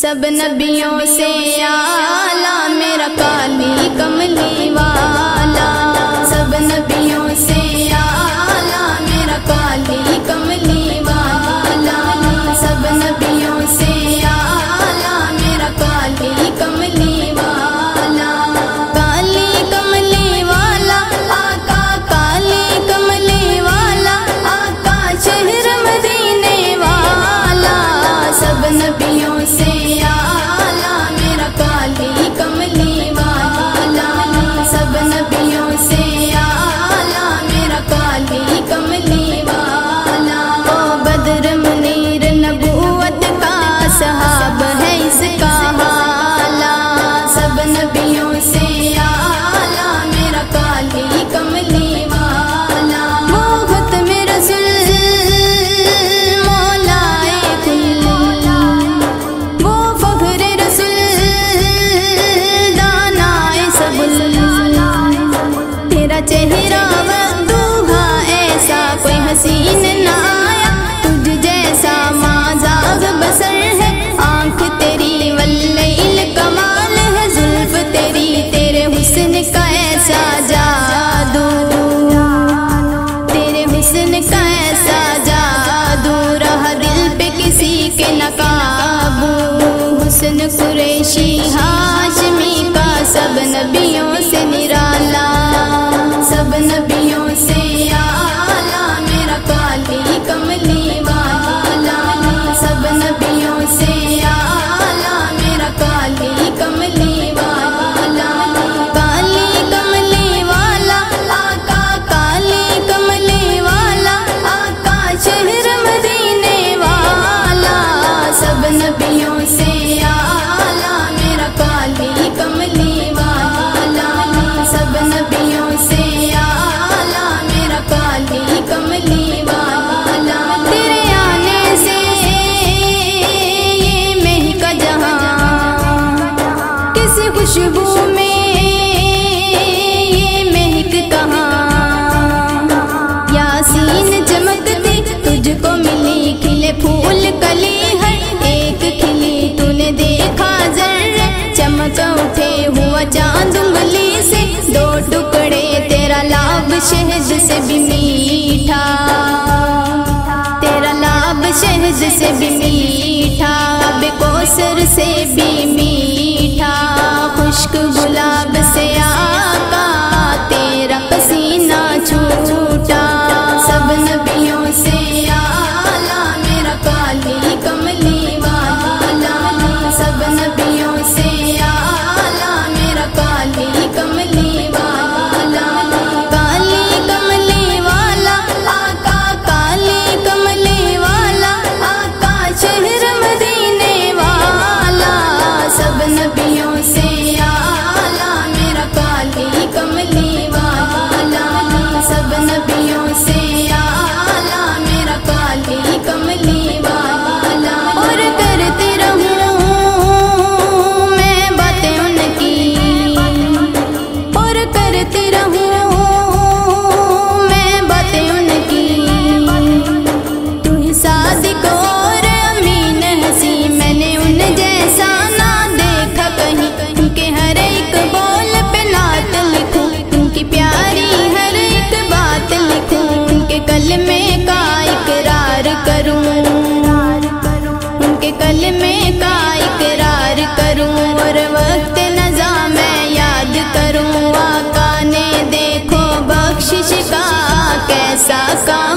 सब नबियों से आला मेरा काली कमली वाला। सुनपुरेशिः भी मीठा। तेरा लाभ शहद से भी मीठा। बेकोसर से भी मीठा। खुश्क गुलाब sa sa.